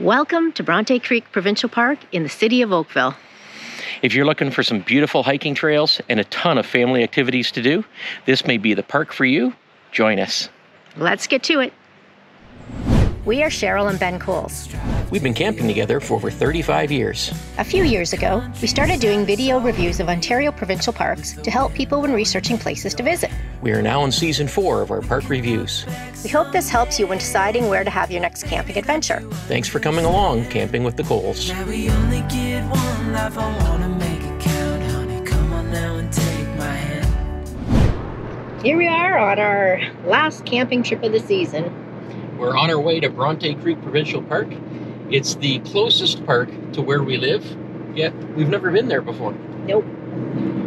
Welcome to Bronte Creek Provincial Park in the city of Oakville. If you're looking for some beautiful hiking trails and a ton of family activities to do, this may be the park for you. Join us. Let's get to it. We are Cheryl and Ben Coles. We've been camping together for over 35 years. A few years ago, we started doing video reviews of Ontario provincial parks to help people when researching places to visit. We are now in season four of our park reviews. We hope this helps you when deciding where to have your next camping adventure. Thanks for coming along, Camping with the Coles. Now we only get one life, I wanna make it count, honey. Come on now and take my hand. Here we are on our last camping trip of the season. We're on our way to Bronte Creek Provincial Park. It's the closest park to where we live, yet we've never been there before. Nope.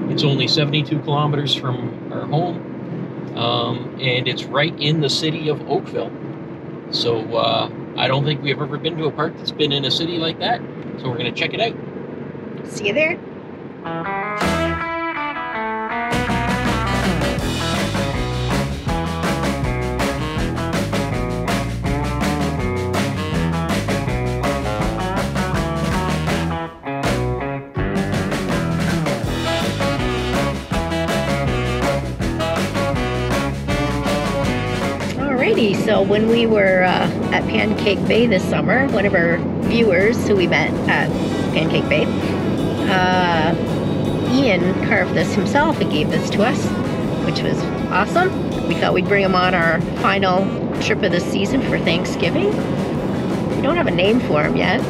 It's only 72 kilometers from our home, um, and it's right in the city of Oakville. So uh, I don't think we've ever been to a park that's been in a city like that. So we're going to check it out. See you there. So when we were uh, at Pancake Bay this summer, one of our viewers who we met at Pancake Bay, uh, Ian carved this himself and gave this to us, which was awesome. We thought we'd bring him on our final trip of the season for Thanksgiving. We don't have a name for him yet.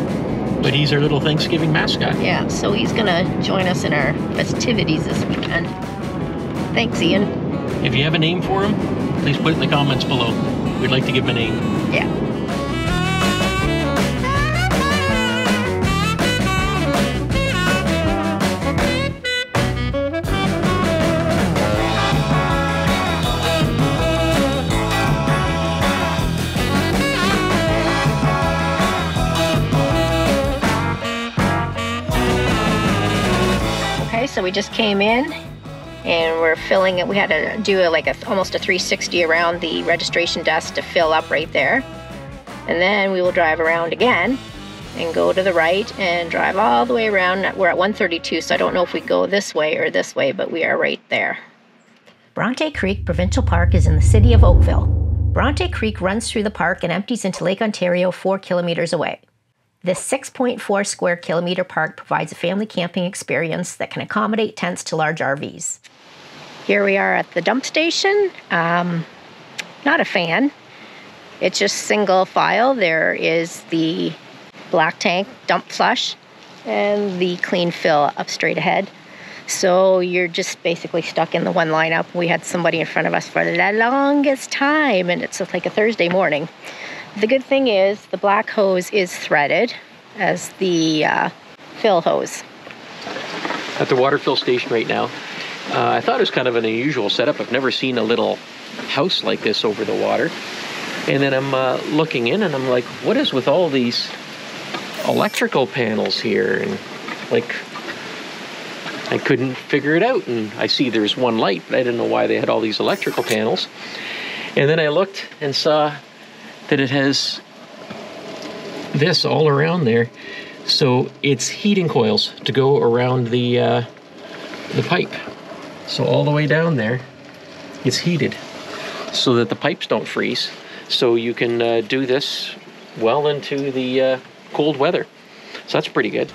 But he's our little Thanksgiving mascot. Yeah, so he's gonna join us in our festivities this weekend. Thanks, Ian. If you have a name for him, please put it in the comments below. We'd like to give him a name. Yeah. Okay, so we just came in and we're filling it. We had to do a, like a almost a 360 around the registration desk to fill up right there. And then we will drive around again and go to the right and drive all the way around. We're at 132, so I don't know if we go this way or this way, but we are right there. Bronte Creek Provincial Park is in the city of Oakville. Bronte Creek runs through the park and empties into Lake Ontario four kilometers away. This 6.4 square kilometer park provides a family camping experience that can accommodate tents to large RVs. Here we are at the dump station. Um, not a fan. It's just single file. There is the black tank dump flush and the clean fill up straight ahead. So you're just basically stuck in the one lineup. We had somebody in front of us for the longest time, and it's like a Thursday morning. The good thing is the black hose is threaded as the uh, fill hose. At the water fill station right now. Uh, I thought it was kind of an unusual setup. I've never seen a little house like this over the water. And then I'm uh, looking in and I'm like, what is with all these electrical panels here? And like, I couldn't figure it out. And I see there's one light, but I didn't know why they had all these electrical panels. And then I looked and saw that it has this all around there. So it's heating coils to go around the uh, the pipe. So all the way down there, it's heated so that the pipes don't freeze. So you can uh, do this well into the uh, cold weather. So that's pretty good.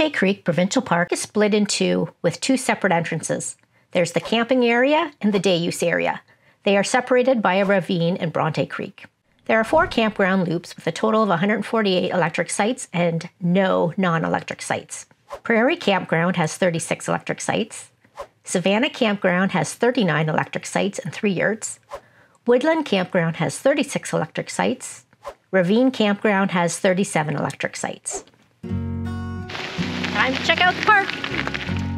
Bronte Creek Provincial Park is split in two with two separate entrances. There's the camping area and the day use area. They are separated by a ravine in Bronte Creek. There are four campground loops with a total of 148 electric sites and no non electric sites. Prairie Campground has 36 electric sites. Savannah Campground has 39 electric sites and three yurts. Woodland Campground has 36 electric sites. Ravine Campground has 37 electric sites. Time to check out the park.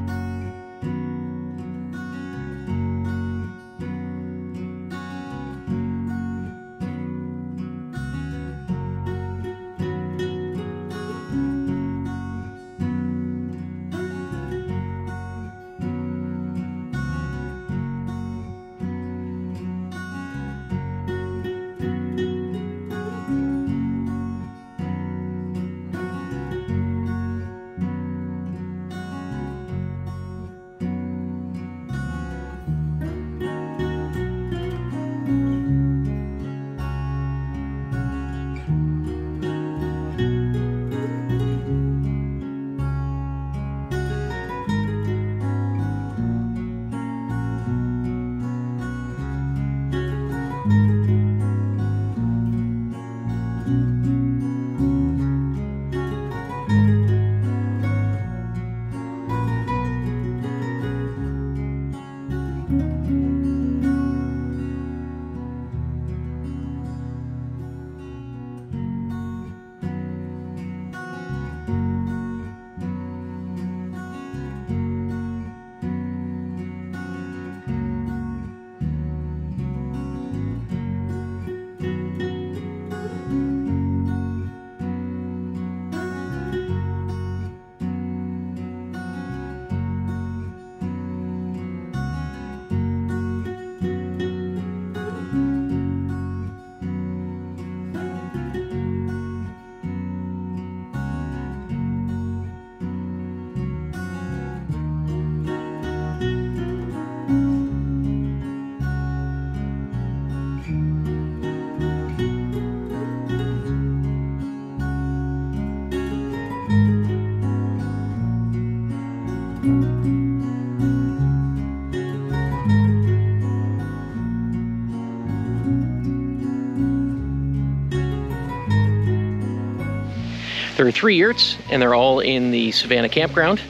There are three yurts, and they're all in the Savannah campground.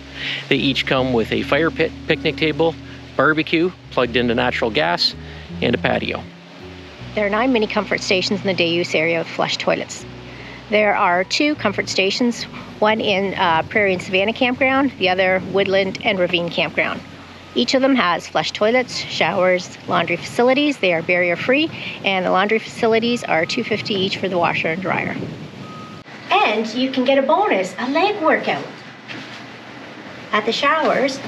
They each come with a fire pit, picnic table, barbecue plugged into natural gas, and a patio. There are nine mini comfort stations in the day use area with flush toilets. There are two comfort stations, one in uh, Prairie and Savannah Campground, the other Woodland and Ravine Campground. Each of them has flush toilets, showers, laundry facilities. They are barrier free, and the laundry facilities are 250 each for the washer and dryer. And you can get a bonus, a leg workout. At the showers,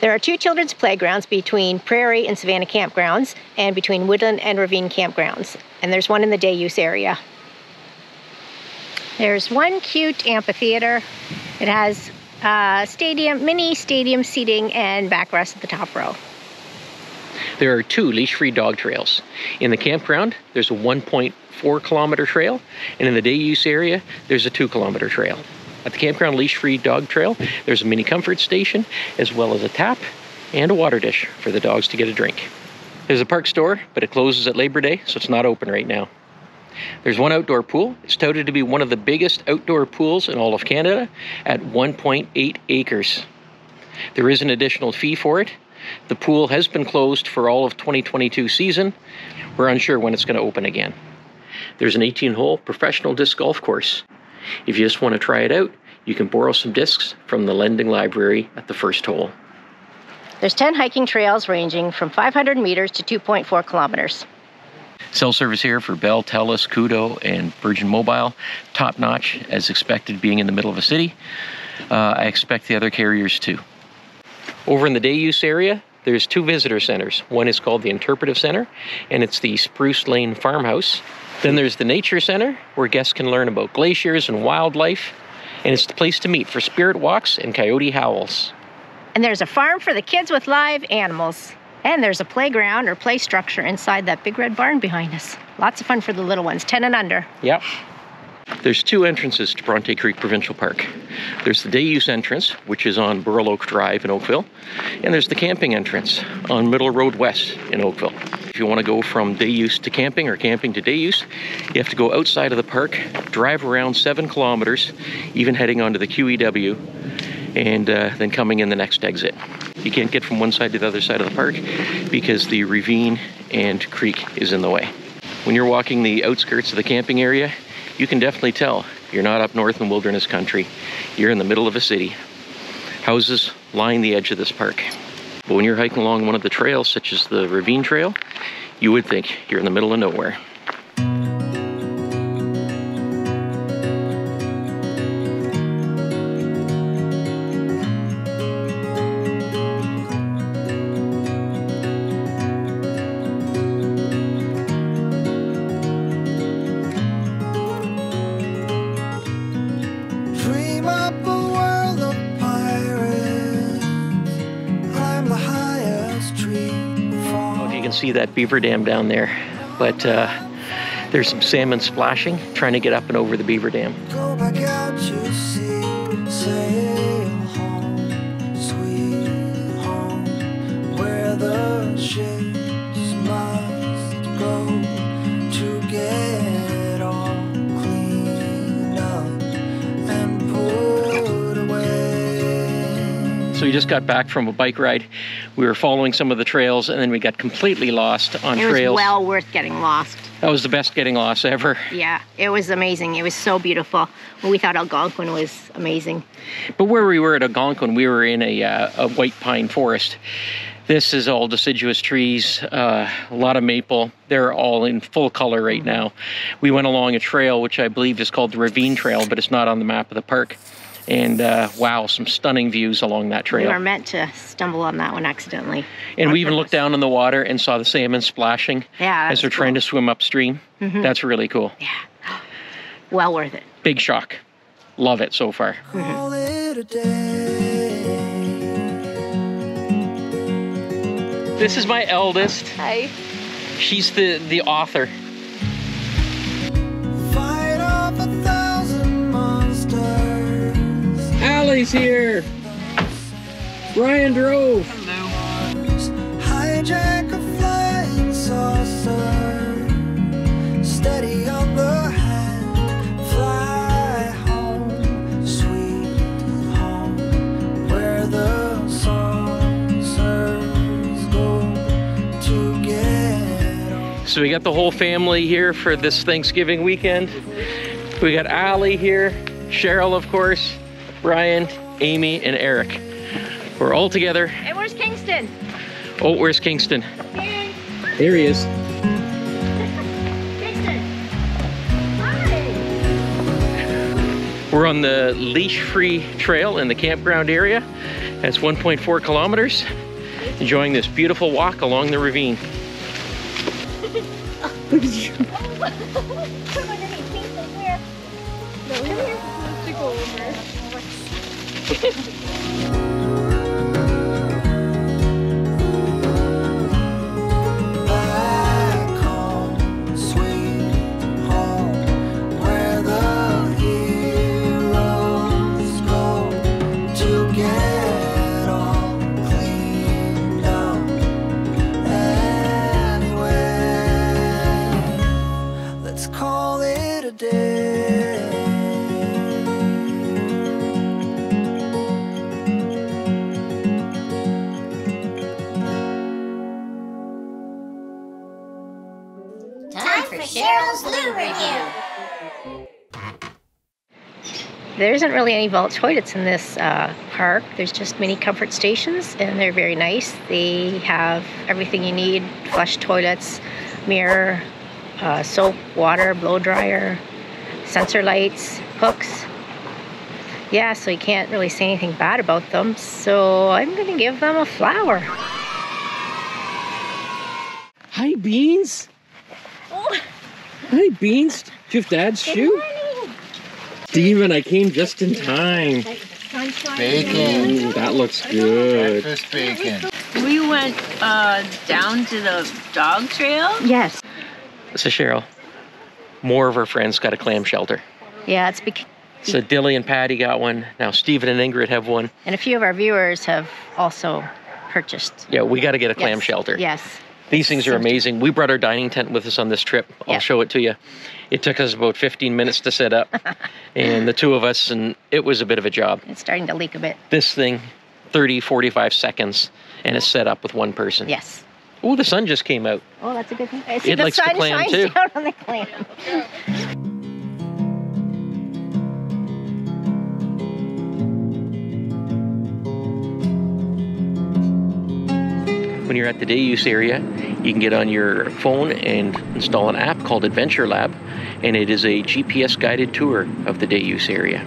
there are two children's playgrounds between Prairie and Savannah campgrounds and between Woodland and Ravine campgrounds. And there's one in the day use area. There's one cute amphitheater. It has uh, stadium, mini stadium seating and backrest at the top row. There are two leash free dog trails. In the campground, there's a 1.4 kilometer trail, and in the day use area, there's a 2 kilometer trail. At the campground leash free dog trail, there's a mini comfort station, as well as a tap and a water dish for the dogs to get a drink. There's a park store, but it closes at Labor Day, so it's not open right now. There's one outdoor pool. It's touted to be one of the biggest outdoor pools in all of Canada at 1.8 acres. There is an additional fee for it. The pool has been closed for all of 2022 season. We're unsure when it's going to open again. There's an 18 hole professional disc golf course. If you just want to try it out, you can borrow some discs from the lending library at the first hole. There's 10 hiking trails ranging from 500 meters to 2.4 kilometers. Cell service here for Bell, TELUS, Koodo, and Virgin Mobile. Top notch, as expected, being in the middle of a city. Uh, I expect the other carriers too. Over in the day use area, there's two visitor centers. One is called the Interpretive Center, and it's the Spruce Lane Farmhouse. Then there's the Nature Center, where guests can learn about glaciers and wildlife, and it's the place to meet for spirit walks and coyote howls. And there's a farm for the kids with live animals. And there's a playground or play structure inside that big red barn behind us. Lots of fun for the little ones, 10 and under. Yep. There's two entrances to Bronte Creek Provincial Park. There's the day use entrance, which is on Burloak Drive in Oakville, and there's the camping entrance on Middle Road West in Oakville. If you want to go from day use to camping or camping to day use, you have to go outside of the park, drive around seven kilometers, even heading onto the QEW, and uh, then coming in the next exit. You can't get from one side to the other side of the park because the ravine and creek is in the way. When you're walking the outskirts of the camping area, you can definitely tell you're not up north in wilderness country. You're in the middle of a city. Houses line the edge of this park. But when you're hiking along one of the trails, such as the Ravine Trail, you would think you're in the middle of nowhere. See that beaver dam down there, but uh, there's some salmon splashing, trying to get up and over the beaver dam. Go back out to sea. Sail home, sweet home, where the ships must go to get all cleaned up and put away. So we just got back from a bike ride. We were following some of the trails, and then we got completely lost on It was trails. well worth getting lost. that was the best getting lost ever. Yeah, it was amazing. It was so beautiful. We thought Algonquin was amazing. But where we were at Algonquin, we were in a, uh, a white pine forest. This is all deciduous trees, uh, a lot of maple. They're all in full color right now. We went along a trail, which I believe is called the Ravine Trail, but it's not on the map of the park. And uh, wow, some stunning views along that trail. We trail. were meant to stumble on that one accidentally. And On we even looked down in the water and saw the salmon splashing Yeah, as they're trying to swim upstream. That's really cool. Yeah. Well worth it. Big shock. Love it so far. Call it a day. This is my eldest. Hi. She's the, the author. Kelly's here. Ryan drove. Hijack a flying saucer. Steady on the hand. Fly home, sweet home, where the saucers go to get. So we got the whole family here for this Thanksgiving weekend. We got Allie here, Cheryl, of course, Brian, Amy, and Eric. We're all together. And where's Kingston? Oh, where's Kingston? Hey, There he is. Kingston. Hi. We're on the leash-free trail in the campground area. That's 1.4 kilometers. Enjoying this beautiful walk along the ravine. Oh, Back There isn't really any vault toilets in this uh, park. There's just mini comfort stations, and they're very nice. They have everything you need: flush toilets, mirror, uh, soap, water, blow dryer, sensor lights, hooks. Yeah, so you can't really say anything bad about them. So I'm gonna give them a flower. Hi, Beans. Hi, Beans. Do you have Dad's shoe? Steven, I came just in time. Bacon. Ooh, that looks good. Breakfast bacon. We went uh, down to the dog trail. Yes. So, Cheryl, more of our friends got a clam shelter. Yeah, it's bec- So, Dilly and Patty got one. Now, Stephen and Ingrid have one. and a few of our viewers have also purchased. Yeah, we got to get a clam Yes. shelter. Yes. These things are amazing. We brought our dining tent with us on this trip. I'll Yeah. show it to you. It took us about 15 minutes to set up, and the two of us, and it was a bit of a job. It's starting to leak a bit. This thing, 30, 45 seconds, and it's set up with one person. Yes. Oh, the sun just came out. Oh, that's a good thing. See It the likes the sun clam, shines too. down on the clam. When you're at the day use area, you can get on your phone and install an app called Adventure Lab, and it is a GPS guided tour of the day use area.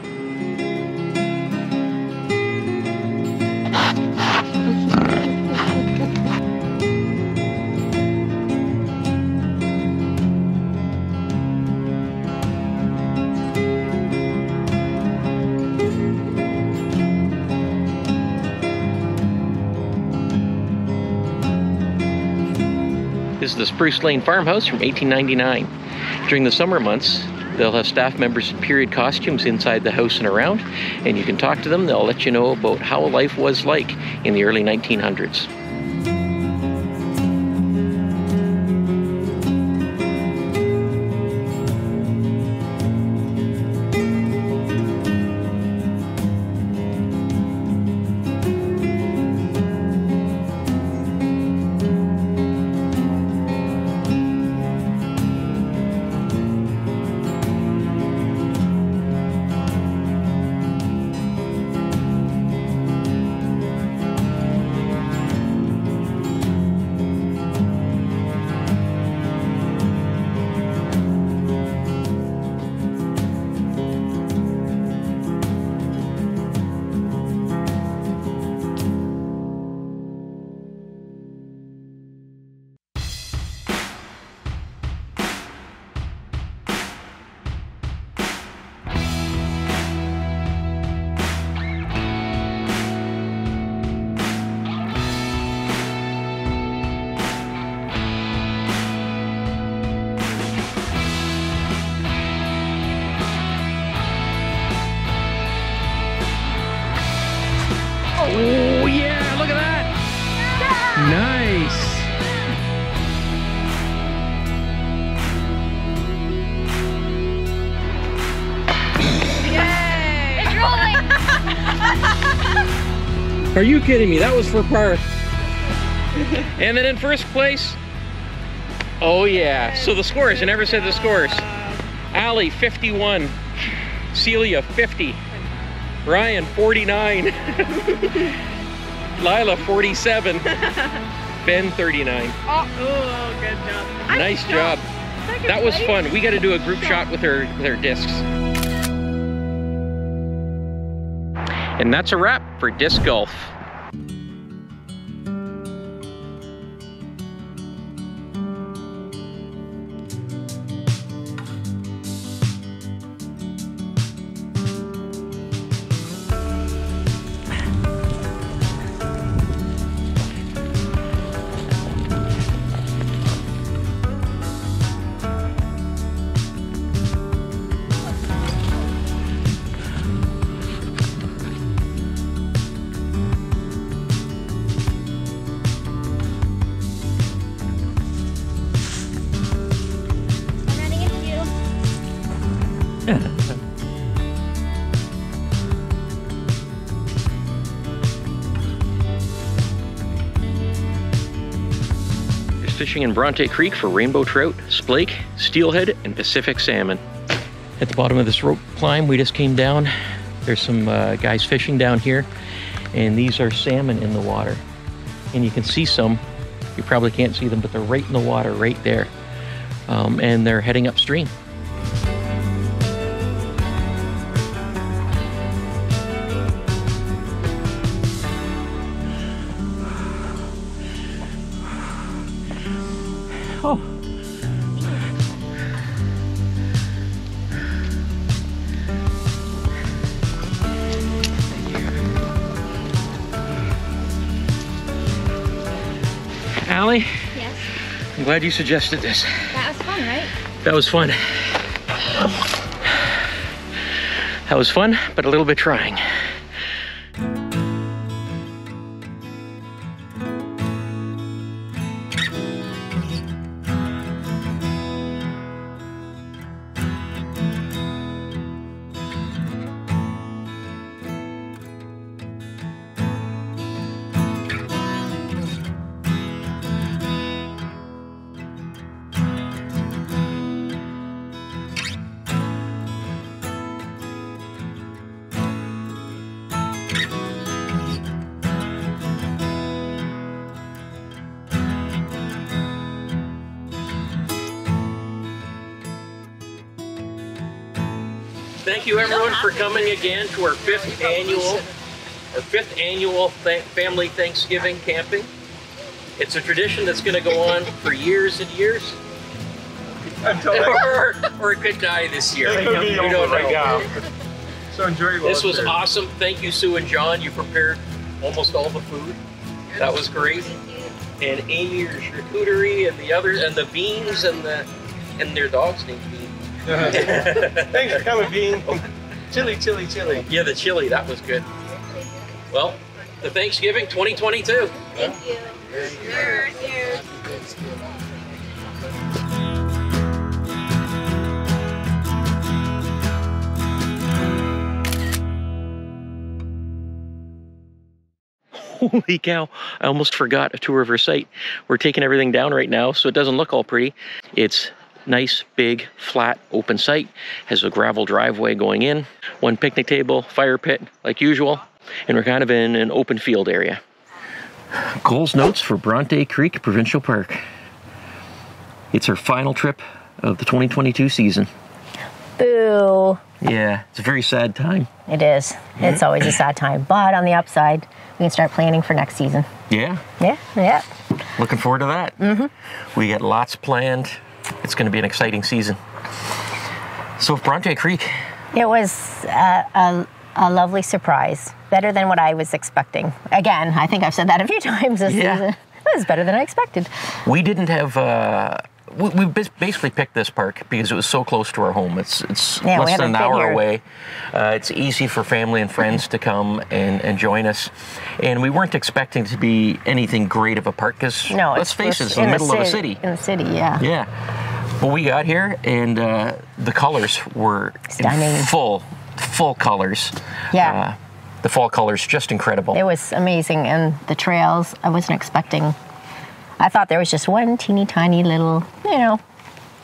Spruce Lane Farmhouse from 1899. During the summer months, they'll have staff members in period costumes inside the house and around, and you can talk to them. They'll let you know about how life was like in the early 1900s. Are you kidding me? That was for Parth. and then in first place, Oh yeah. So the scores. I never said the scores. Allie 51. Celia 50. Ryan 49. Lila 47. Ben 39. Oh, oh, good job. Nice job. That was fun. We got to do a group shot with our with our discs. And that's a wrap for disc golf. There's fishing in Bronte Creek for rainbow trout, splake, steelhead, and Pacific salmon. At the bottom of this rope climb, we just came down. There's some uh, guys fishing down here, and these are salmon in the water. And you can see some. You probably can't see them, but they're right in the water, right there. Um, and they're heading upstream. Allie, Yes. I'm glad you suggested this. That was fun, right? That was fun. That was fun, but a little bit trying. Again to our fifth annual, our fifth annual th- family Thanksgiving camping. It's a tradition that's going to go on for years and years. Until or, or it could die this year. It could be We over don't right know. now. So enjoy This was awesome. Thank you, Sue and John. You prepared almost all the food. That was great. And Amy, your charcuterie, and the others, and the beans, and the and their dog's named Bean. Thanks for coming, Bean. Chili, chili, chili. Yeah, the chili, that was good. Well, the Thanksgiving 2022. Holy cow, I almost forgot a tour of her site. We're taking everything down right now, so it doesn't look all pretty. It's nice, big, flat, open site, has a gravel driveway going in, one picnic table, fire pit, like usual, and we're kind of in an open field area. Cole's notes for Bronte Creek Provincial Park. It's our final trip of the 2022 season. Boo. Yeah, it's a very sad time. It is. It's always a sad time. But on the upside, we can start planning for next season. Yeah, Yeah, yeah. looking forward to that. Mm-hmm. We got lots planned. It's going to be an exciting season. So, Bronte Creek, It was a, a, a lovely surprise. Better than what I was expecting. Again, I think I've said that a few times this Yeah. season. It was better than I expected. we didn't have. Uh, we, we basically picked this park because it was so close to our home. It's it's Yeah, less than an hour away. Uh, it's easy for family and friends to come and, and join us. And we weren't expecting to be anything great of a park because No, let's it's face it, it's in the middle of a city. In the city, yeah. Yeah. But we got here and uh, the colors were Stunning. full, full colors. Yeah. Uh, the fall colors just incredible. It was amazing, and the trails. I wasn't expecting. I thought there was just one teeny tiny little, you know,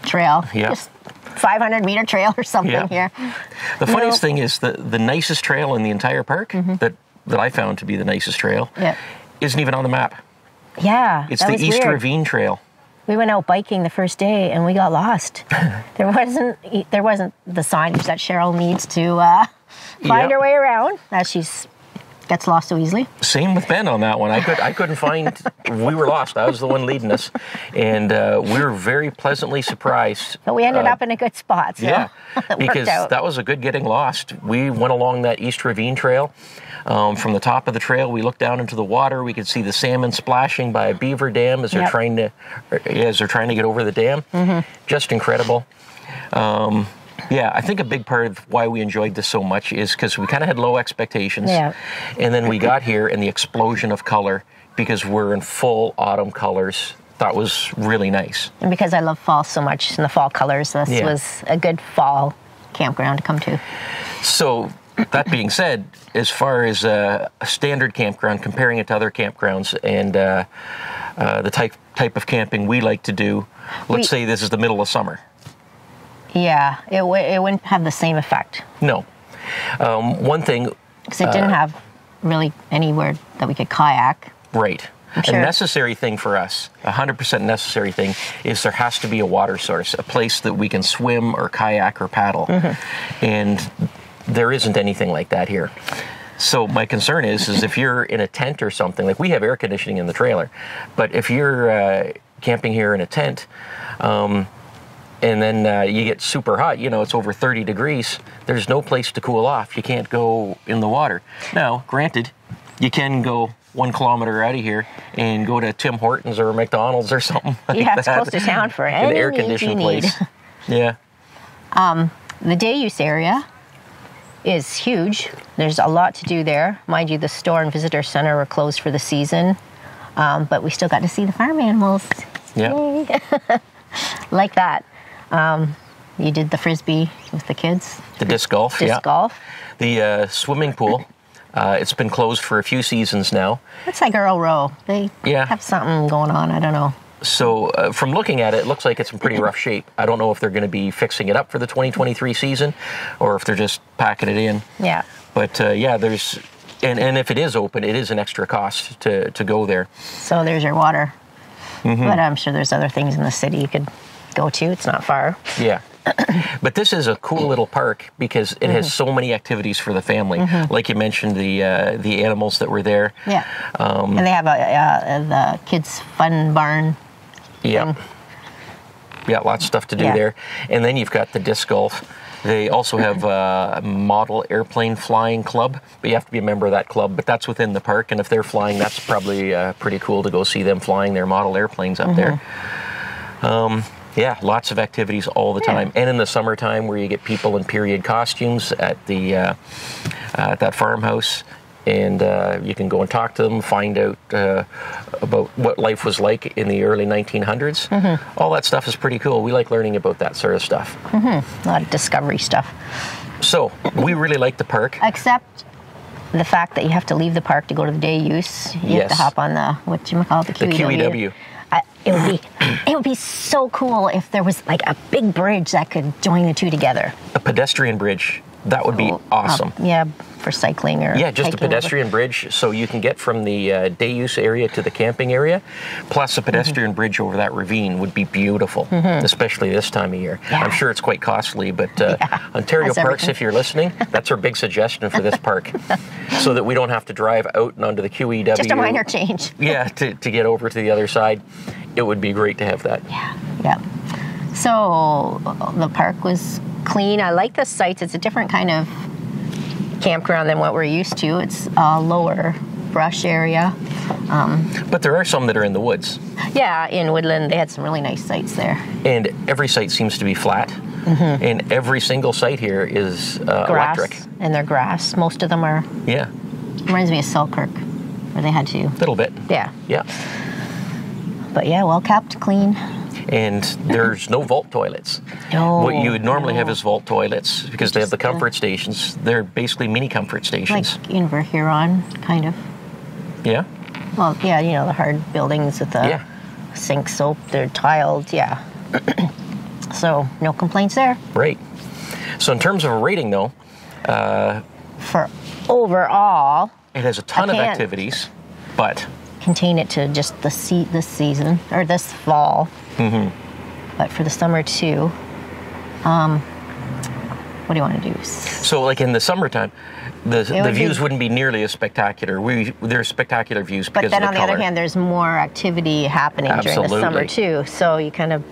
trail. Yeah. Just 500 meter trail or something Yeah. here. The No. funniest thing is the the nicest trail in the entire park that that I found to be the nicest trail Mm-hmm. Yeah. isn't even on the map. Yeah. It's the East weird. Ravine Trail. We went out biking the first day and we got lost. there wasn't there wasn't the signage that Cheryl needs to uh, find Yep. her way around as she's gets lost so easily. Same with Ben on that one. I could I couldn't find. we were lost. I was the one leading us, and uh, we were very pleasantly surprised. But we ended uh, up in a good spot. So Yeah, because out. that was a good getting lost. We went along that East Ravine Trail. Um, from the top of the trail, we looked down into the water. We could see the salmon splashing by a beaver dam as they're Yep. trying to, as they're trying to get over the dam. Mm-hmm. Just incredible. Um, yeah, I think a big part of why we enjoyed this so much is because we kind of had low expectations, Yeah. and then we got here and the explosion of color because we're in full autumn colors. That was really nice. and because I love fall so much and the fall colors, this Yeah. was a good fall campground to come to. So, that being said, as far as uh, a standard campground, comparing it to other campgrounds and uh, uh, the type type of camping we like to do, let's We- say this is the middle of summer. Yeah, it, w- it wouldn't have the same effect No. Um, one thing, because it didn't have really anywhere that we could kayak. right? Sure. A necessary thing for us, a 100% necessary thing, is there has to be a water source, a place that we can swim or kayak or paddle. Mm-hmm. And there isn't anything like that here. So my concern is, is if you're in a tent or something, like we have air conditioning in the trailer, but if you're uh, camping here in a tent, um, and then uh, you get super hot, you know, it's over 30 degrees, there's no place to cool off. You can't go in the water. Now, granted, you can go one kilometer out of here and go to Tim Hortons or McDonald's or something like Yeah, it's that. close to town for An any air needs you conditioned place. Yeah. The day use area is huge. There's a lot to do there. Mind you, the store and visitor center were closed for the season, um, but we still got to see the farm animals. Yeah. Like that. Um, you did the frisbee with the kids, The disc golf. disc yeah. golf. The uh, swimming pool. Uh, it's been closed for a few seasons now. It's like Earl Rowe. They Yeah. have something going on. I don't know. So, uh, from looking at it, it looks like it's in pretty rough shape. I don't know if they're going to be fixing it up for the 2023 season or if they're just packing it in. Yeah. But uh, yeah, there's, and, and if it is open, it is an extra cost to, to go there. So there's your water. Mm-hmm. But I'm sure there's other things in the city you could go to. It's not far. Yeah. but this is a cool little park because it Mm-hmm. has so many activities for the family. Like you mentioned, the uh, the animals that were there. Yeah. Um, and they have a, the kids' fun barn. Yeah. Yeah, lots of stuff to do Yeah. there. And then you've got the disc golf. They also have a model airplane flying club, but you have to be a member of that club. But that's within the park, and if they're flying, that's probably uh, pretty cool to go see them flying their model airplanes up there. Um, yeah, lots of activities all the Yeah. time, and in the summertime where you get people in period costumes at the uh, at that farmhouse, and uh, you can go and talk to them, find out uh, about what life was like in the early 1900s. All that stuff is pretty cool. We like learning about that sort of stuff. A lot of discovery stuff. So we really like the park. Except the fact that you have to leave the park to go to the day use. You have to hop on the what you call it, the The QEW. It would be it would be so cool if there was like a big bridge that could join the two together. A pedestrian bridge. That would be Oh, awesome. uh, yeah, for cycling or Yeah, just a hiking over. pedestrian bridge so you can get from the uh, day use area to the camping area. Plus, a pedestrian bridge over that ravine would be beautiful, especially this time of year. Yeah. I'm sure it's quite costly, but uh, Ontario Parks, everything. if you're listening, that's our big suggestion for this park so that we don't have to drive out and onto the QEW. Just a minor change. Yeah, to, to get over to the other side. It would be great to have that. Yeah, yeah. So the park was clean. I like the sites. It's a different kind of campground than what we're used to. It's a lower brush area. But there are some that are in the woods, Yeah, in Woodland, they had some really nice sites there. and every site seems to be flat. Mm-hmm. And every single site here is uh, Grass, electric. and they're grass. Most of them are. Yeah, Reminds me of Selkirk, where they had to. a little bit. Yeah, Yeah. but yeah, well kept, clean. And there's no vault toilets. No, what you would normally have is vault toilets because they have the uh, comfort stations. They're basically mini comfort stations. Like Inverhuron, kind of. yeah, Well, yeah, you know the hard buildings with the yeah. sink soap. They're tiled. Yeah. so no complaints there. Great. So in terms of a rating, though, For overall, it has a ton of activities, but contain it to just the se- this season or this fall. Mm-hmm. But for the summer too, um, what do you want to do? so like in the summertime, the the would be- views wouldn't be nearly as spectacular. We they're spectacular views But then of on the the color. other hand, there's more activity happening during the summer too. So you kind of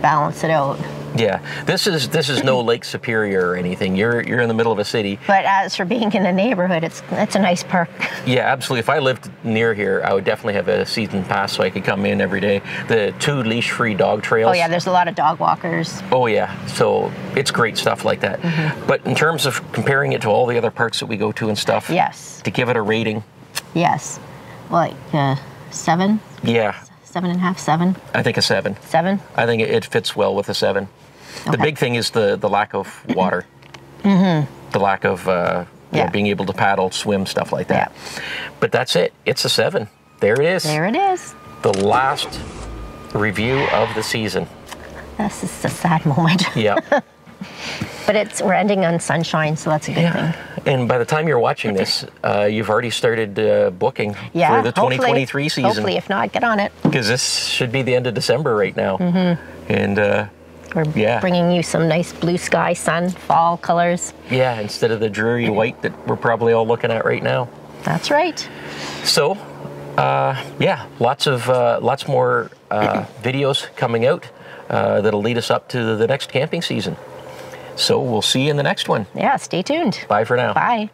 balance it out. yeah, this is this is no Lake Superior or anything. You're you're in the middle of a city. But as for being in the neighborhood, it's it's a nice park. Yeah, absolutely. If I lived near here, I would definitely have a season pass so I could come in every day. The two leash-free dog trails. Oh yeah, there's a lot of dog walkers. Oh yeah, so it's great stuff like that. Mm-hmm. But in terms of comparing it to all the other parks that we go to and stuff, Yes, to give it a rating, yes, like uh, seven, yeah, seven and a half, seven, I think a seven. seven. I think it- it fits well with a seven. The big thing is the the lack of water, mm-hmm. the lack of uh, you know, being able to paddle, swim, stuff like that. But that's it. It's a seven. There it is. There it is. The last review of the season. This is a sad moment, Yeah. but it's we're ending on sunshine, so that's a good Yeah. thing. And by the time you're watching this, uh, you've already started uh, booking Yeah, for the hopefully- 2023 season. Hopefully, if not, get on it. Because this should be the end of December right now. Mm-hmm. And uh, We're Yeah. bringing you some nice blue sky, sun, fall colors. yeah, instead of the dreary white that we're probably all looking at right now. That's right. So, uh, yeah, lots of uh, lots more uh, videos coming out uh, that'll lead us up to the next camping season. So we'll see you in the next one. Yeah, stay tuned. Bye for now. Bye.